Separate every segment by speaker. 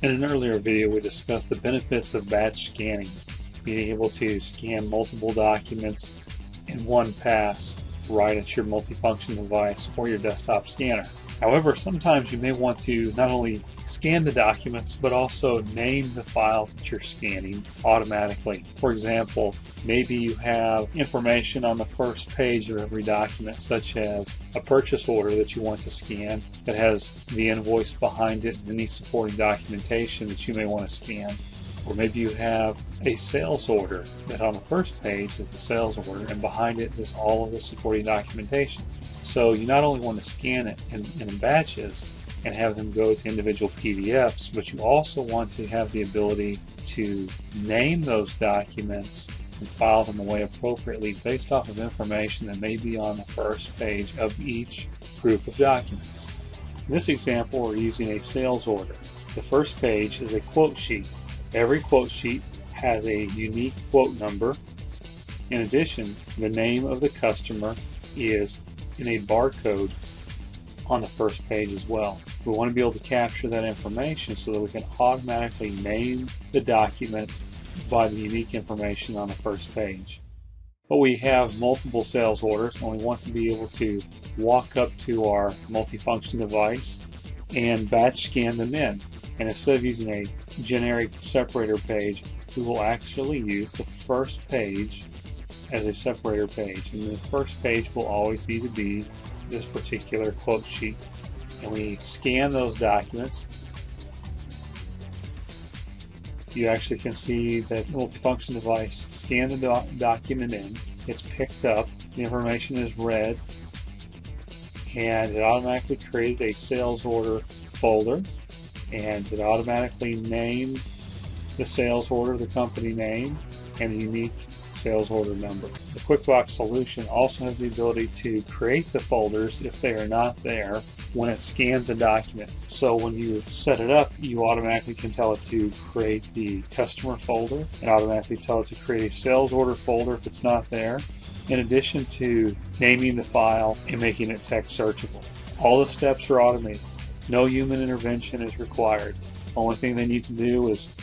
Speaker 1: In an earlier video, we discussed the benefits of batch scanning, being able to scan multiple documents in one pass right at your multifunction device or your desktop scanner. However, sometimes you may want to not only scan the documents, but also name the files that you're scanning automatically. For example, maybe you have information on the first page of every document, such as a purchase order that you want to scan that has the invoice behind it and any supporting documentation that you may want to scan. Or maybe you have a sales order that on the first page is the sales order and behind it is all of the supporting documentation. So you not only want to scan it in, in batches and have them go to individual PDFs, but you also want to have the ability to name those documents and file them away appropriately based off of information that may be on the first page of each group of documents. In this example, we're using a sales order. The first page is a quote sheet. Every quote sheet has a unique quote number. In addition, the name of the customer is in a barcode on the first page as well. We want to be able to capture that information so that we can automatically name the document by the unique information on the first page. But we have multiple sales orders and we want to be able to walk up to our multifunction device and batch scan them in. And instead of using a generic separator page, we will actually use the first page as a separator page. And the first page will always need to be this particular quote sheet. And we scan those documents. You actually can see that multifunction device scan the doc document in. It's picked up. The information is read. And it automatically created a sales order folder. And it automatically named the sales order, the company name, and the unique sales order number. The QuikBox solution also has the ability to create the folders if they are not there when it scans a document. So when you set it up, you automatically can tell it to create the customer folder and automatically tell it to create a sales order folder if it's not there, in addition to naming the file and making it text searchable. All the steps are automated. No human intervention is required. Only thing they need to do is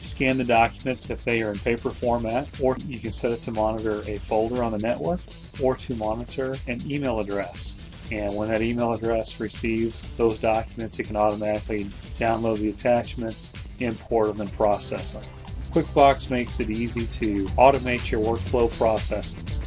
Speaker 1: scan the documents if they are in paper format, or you can set it to monitor a folder on the network or to monitor an email address. And when that email address receives those documents, it can automatically download the attachments, import them, and process them. QuikBox makes it easy to automate your workflow processes.